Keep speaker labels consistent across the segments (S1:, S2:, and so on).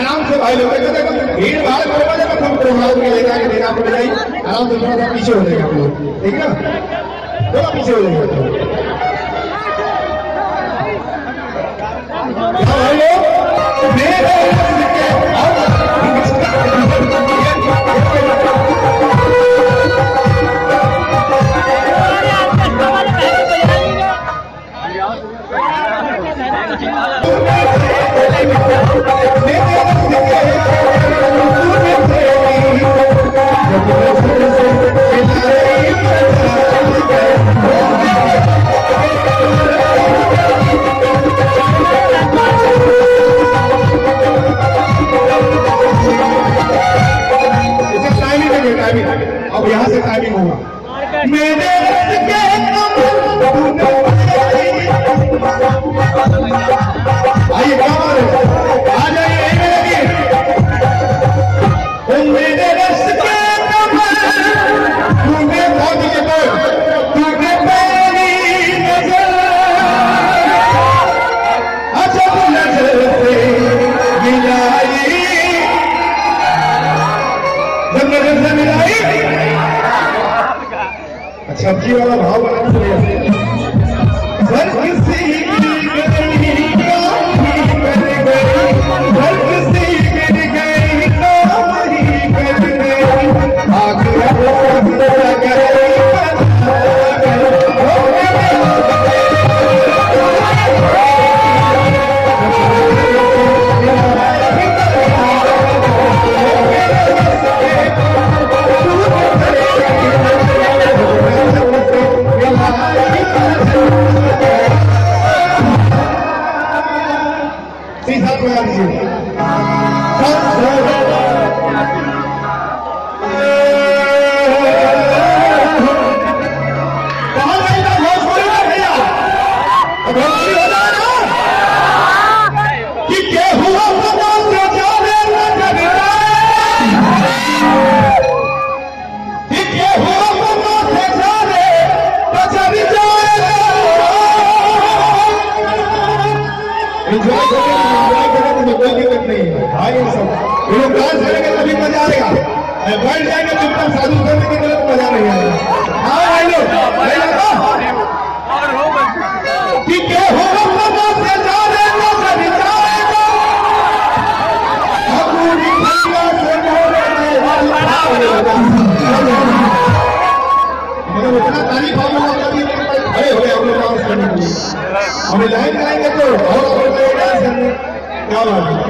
S1: आराम से भाई लोग भीड़ भाड़ करोगे जब खूब प्रोग्राम के लेकर आगे देना पड़ जाए आराम से थोड़ा सा पीछे हो जाएगा आप लोग। ठीक है थोड़ा पीछे हो जाएगा Thank you. सब्ज़ी वाला भाव बनाना पड़ेगा छोटे कोई दिक्कत नहीं है भाई सब करेंगे तभी मज़ा आएगा बैठ जाएँगे चुपचाप साधु करने के गलत मज़ा नहीं आएगा हाँ तारीफ़ हम लोग हो गया हम लोग हमें लाइन जाएँगे तो और Holland.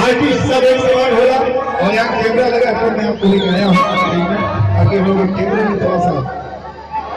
S1: आर्टिस्ट सब एक समान होला और यहाँ कैमरा लगा है मैं आपको लेके आया हूँ। आगे हम लोग कैमरे में थोड़ा सा।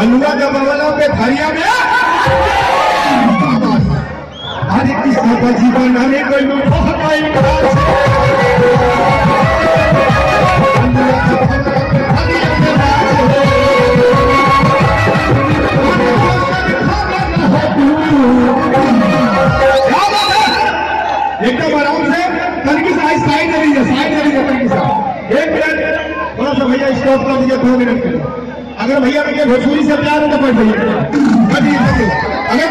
S1: अलुआ जमावला पे थरिया में आज की सदा जीवन में करनी भाई क्या बात एकदम साइड साइड एक मिनट। थोड़ा सा भैया स्टॉप कर दीजिए, दो मिनट। के अगर भैया भैया भोजपुरी से प्यार है। तो पढ़ भैया अगर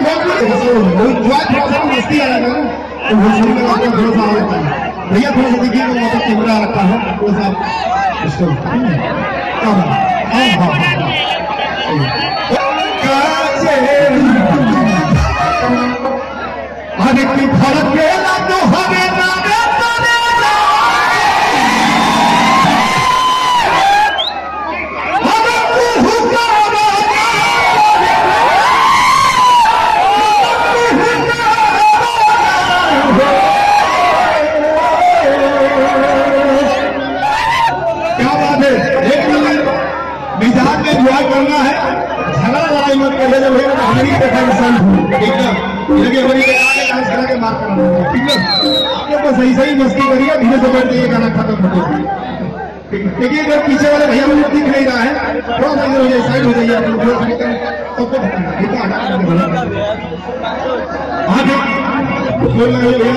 S1: भोजपुरी है तो में आपका थोड़ा सा जाता है। भैया थोड़ा सा देखिए कैमरा रखा है। थोड़ा सा स्टॉप हाँ की सही सही, मस्ती करिए धीरे से बैठ ये गाना खत्म हो ठीक देखिए अगर पीछे वाले भैया मुझे दिख नहीं रहा है। थोड़ा सा हो जाए साइड हो जाइए, आप बताना। ठीक है। भैया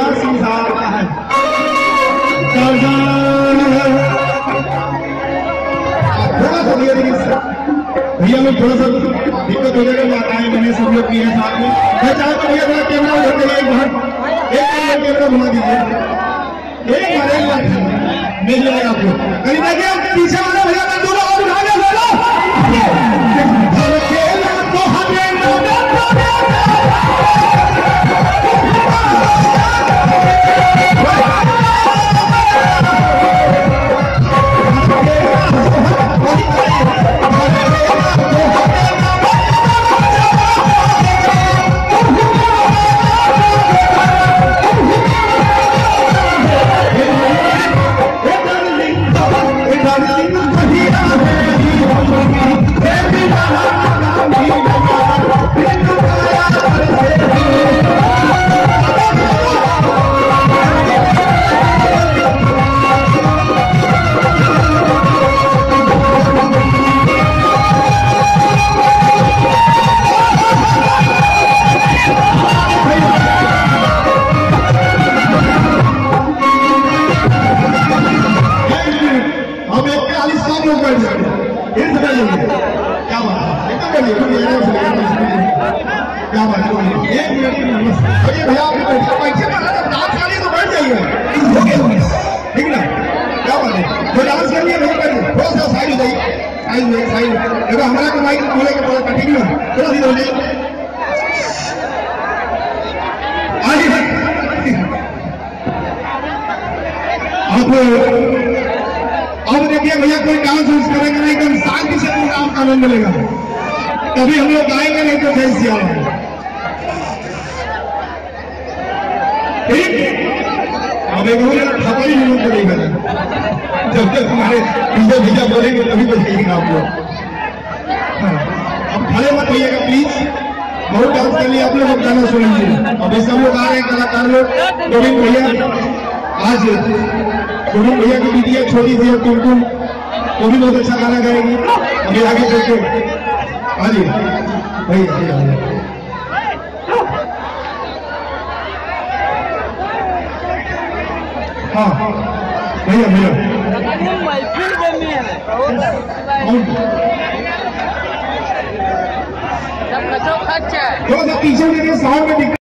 S1: थोड़ा सा भैया देखिए, भैया लोग थोड़ा सा दिक्कत हो जाएगा माताएँ मैंने सब लोग किए साथ में। मैं चाहता हूँ भैया, थोड़ा कैमरा उधर एक बार एक एक पीछे वाले भैया दोनों और उठा ले साइड में साइड देखो, हमारा को माइक बोले के पड़ेगा ठीक है। ना थोड़ा सी हो जाइए अब अब देखिए भैया, कोई डांस वांस करेंगे नहीं, एकदम शांति से प्रोग्राम का आनंद मिलेगा। कभी हम लोग गाएँगे नहीं तो जय सिया राम। जब तक हमारे भैया भैया बोलेंगे, तभी बजाइएगा आप लोग अब खड़े मत होइएगा प्लीज़ बहुत डांस कर लिया आप लोग अब गाना सुन लीजिए अब ये सब लोग आ रहे हैं, कलाकार लोग। गोविंद भैया, आज गोविंद भैया की है, छोटी सी है कुमकुम वो भी बहुत अच्छा गाना गाएगी। अभी आगे चलते हाँ। जी। भैया। हाँ भैया भैया
S2: है है
S1: सा पीछे मेरे दिक्कत